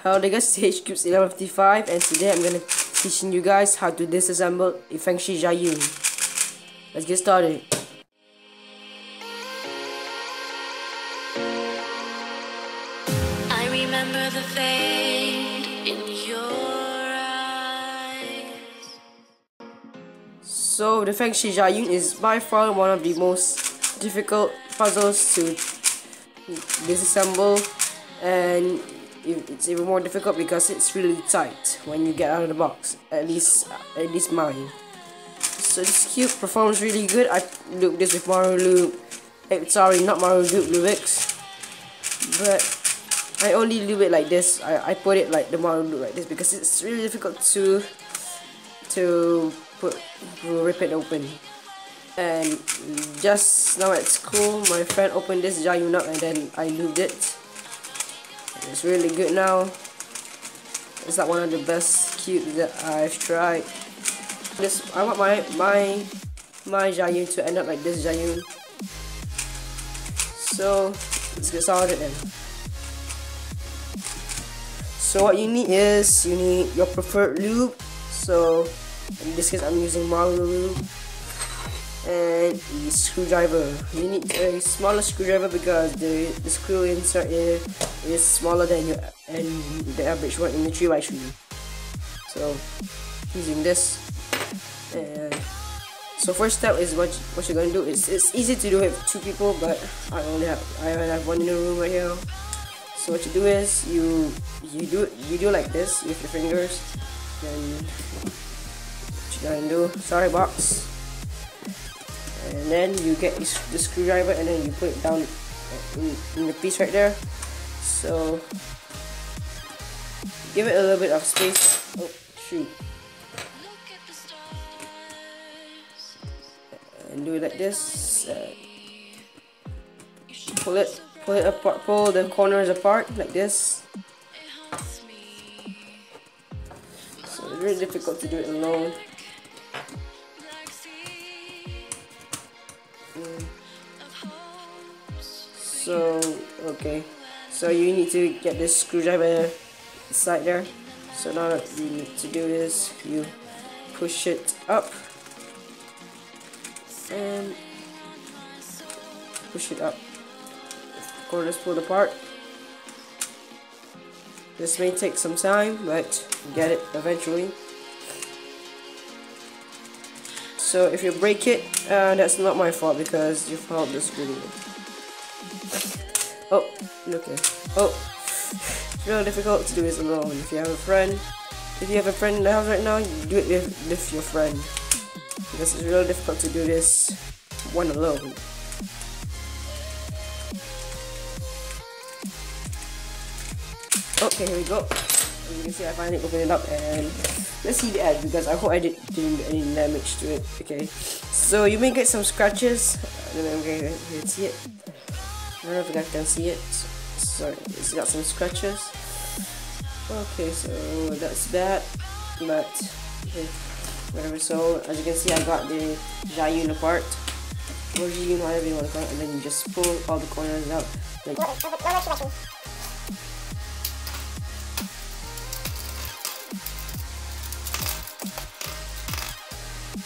Hello guys, it's HCubes 1155 and today I'm gonna teaching you guys how to disassemble a FangShi JieYun. Let's get started. I remember the fade in your eyes. So the FangShi JieYun is by far one of the most difficult puzzles to disassemble and it's even more difficult because it's really tight when you get out of the box at least at least mine. So this cube performs really good. I looped this with Maru eh, sorry not Maru Loop Lubix but I only loop it like this. I, I put it like the Maru Loop like this because it's really difficult to to put to rip it open. And just now at school my friend opened this JieYun up and then I looped it it's really good now. It's like one of the best cubes that I've tried. This I want my my my JieYun to end up like this JieYun. So let's get started then. So what you need is you need your preferred lube. So in this case I'm using Mario lube and the screwdriver. You need a smaller screwdriver because the, the screw insert is, is smaller than your and the average one in the 3x3. So using this and so first step is what what you're gonna do is it's easy to do it with two people but I only have I only have one in the room right here. So what you do is you you do you do like this with your fingers then what you gonna do sorry box and then you get the screwdriver and then you put it down in, in the piece right there. So give it a little bit of space. Oh shoot. And do it like this. Uh, pull it pull it apart pull the corners apart like this. So it's really difficult to do it alone so okay. So you need to get this screwdriver inside there. So now what you need to do is you push it up. And push it up. Corners pulled apart. This may take some time but get it eventually. So if you break it uh, that's not my fault because you found the screwdriver Oh, okay. Oh, it's real difficult to do this alone. If you have a friend, if you have a friend in the house right now, do it with, with your friend. Because it's real difficult to do this one alone. Okay, here we go. You can see, I finally opened it up and let's see the ad because I hope I did, didn't do any damage to it. Okay, so you may get some scratches. I don't know you can see it. I don't know if you guys can see it. Sorry, it's got some scratches. Okay, so that's bad, But whatever. So as you can see, I got the JieYun apart. Or whatever you want to call it, and then you just pull all the corners out. Like,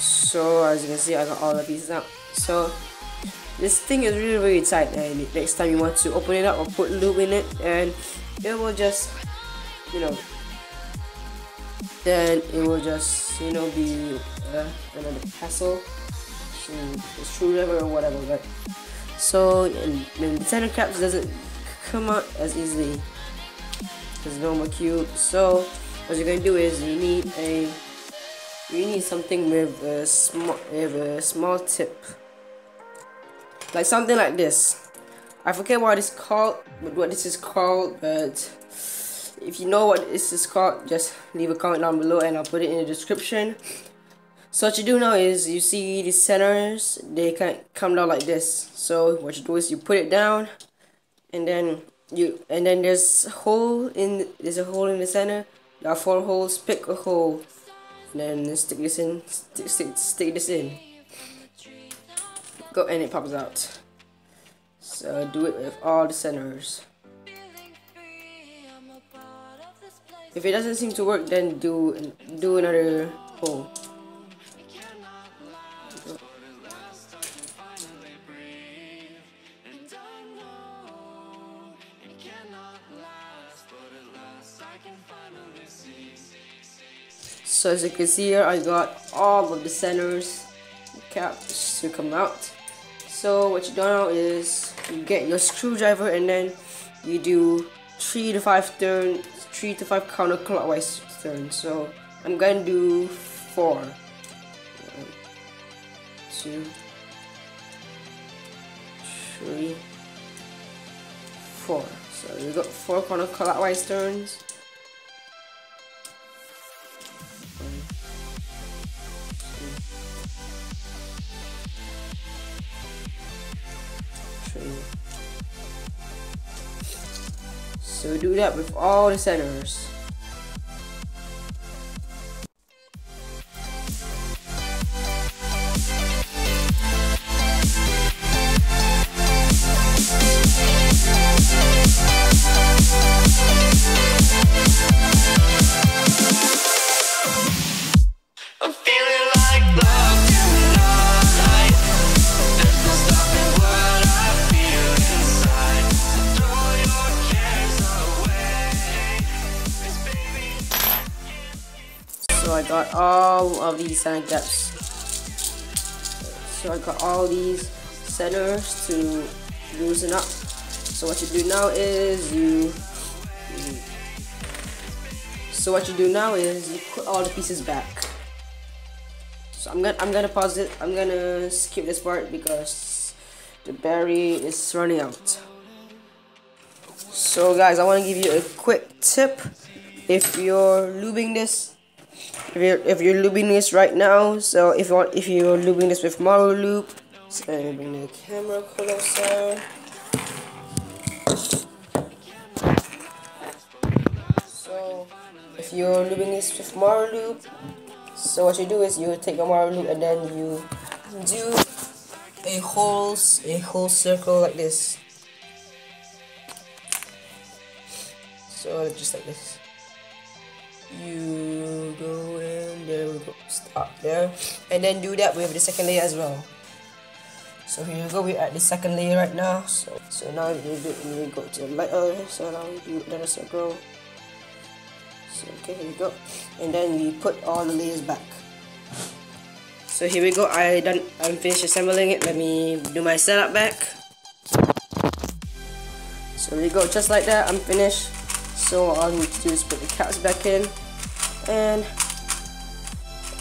so as you can see, I got all the pieces out. So this thing is really really tight and next time you want to open it up or put lube in it and it will just you know then it will just you know be uh, another hassle to screwdriver or whatever but so and, and the center caps doesn't come out as easily. As normal cube. So what you're gonna do is you need a you need something with a small with a small tip like something like this. I forget what it's called what this is called but if you know what this is called just leave a comment down below and I'll put it in the description. So what you do now is you see the centers they can come down like this. So what you do is you put it down and then you and then there's a hole in there's a hole in the center. There are four holes pick a hole and then stick this in stick, stick, stick this in go and it pops out so do it with all the centers If it doesn't seem to work, then do do another hole. So as you can see here, I got all of the centers caps to come out. So what you do now is you get your screwdriver and then you do three to five turn, three to five counterclockwise turns. So I'm gonna do four. One, two, three, four. So we got four counterclockwise turns. So do that with all the centers. Of gaps. So I got all these centers to loosen up. So what you do now is you so what you do now is you put all the pieces back. So I'm gonna I'm gonna pause it. I'm gonna skip this part because the battery is running out. So guys, I want to give you a quick tip. If you're lubing this if you're if you're lubing this right now so if you want if you're lubing this with Maru Lube so let me bring the camera closer. So if you're lubing this with Maru Lube so what you do is you take a Maru Lube and then you do a whole a whole circle like this. So just like this you go in there we go stop there. And then do that with the second layer as well. So here we go we're at the second layer right now. So so now we do we go to the lighter so now we do another circle so okay here we go. And then we put all the layers back. So here we go I done I'm finished assembling it. Let me do my setup back. So here we go just like that I'm finished. So all we need to do is put the caps back in and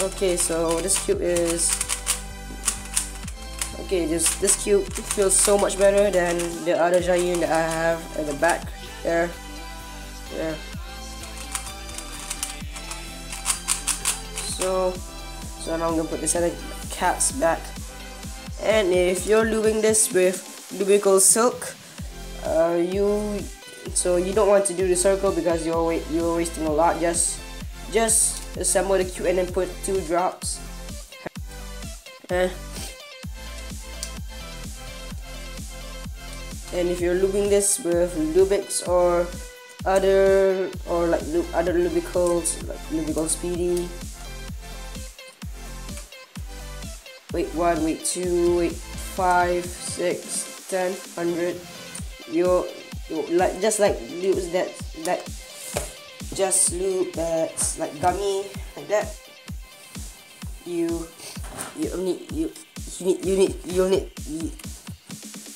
okay so this cube is okay this this cube feels so much better than the other giant that I have at the back there. There so so now I'm gonna put the other caps back. And if you're lubing this with Lubicle Silk uh, you so you don't want to do the circle because you're you're wasting a lot just just assemble the cube and then put two drops. And if you're lubing this with Lubix or other or like other Lubicles like Lubicle Speedy. Wait one wait two wait five six ten hundred. You like just like use that that just loop that's like gummy like that. You you need you you need you need you need you,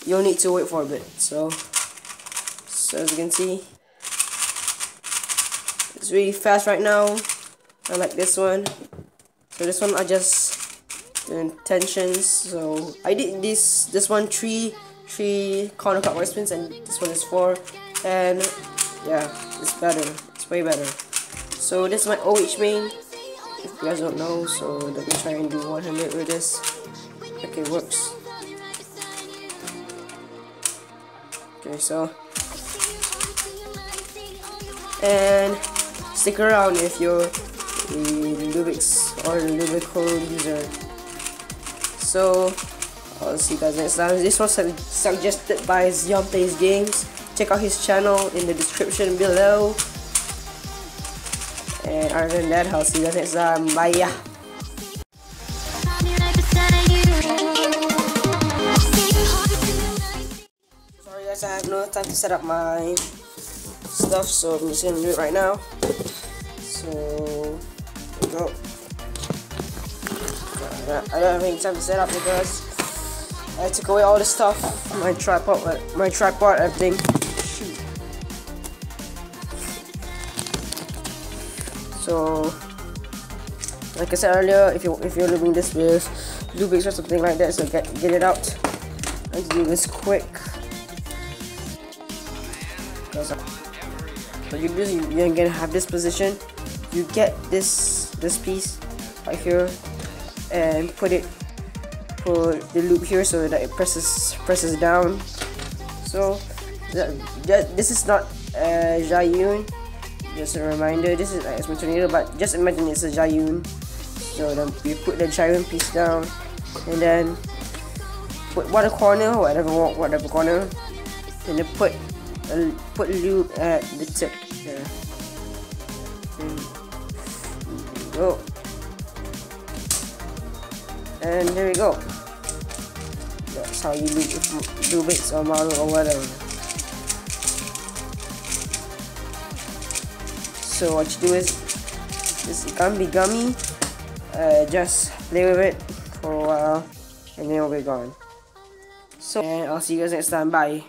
you'll need to wait for a bit. So so as you can see it's really fast right now. I like this one. So this one I just doing tensions so I did this this one three three counterclockwise spins and this one is four. And yeah it's better it's way better. So this is my OH main, if you guys don't know, so let me try and do 100 with this. Okay, works. Okay, so and stick around if you're a Lubix or Lubicle user. So I'll see you guys next time. This was suggested by Zion Plays Games. Check out his channel in the description below. And other than that, I'll see you guys next time. Bye. Sorry guys, I have no time to set up my stuff, so I'm just gonna do it right now. So, we go. I don't have any time to set up because I took away all the stuff, my tripod, my tripod, everything. So, like I said earlier, if you if you're living this with Lubix or something like that, so get get it out. Let's do this quick. What you do you're gonna have this position. You get this this piece right here and put it put the loop here so that it presses presses down. So that, that, this is not uh, a JieYun just a reminder this is like a tornado but just imagine it's a JieYun. so then we put the JieYun piece down and then put one corner whatever whatever corner and then put a, put loop at the tip there. And go. And there we go. That's how you loop, loop it or model or whatever so what you do is this can be gummy uh, just play with it for a while and then it'll be gone. So and I'll see you guys next time bye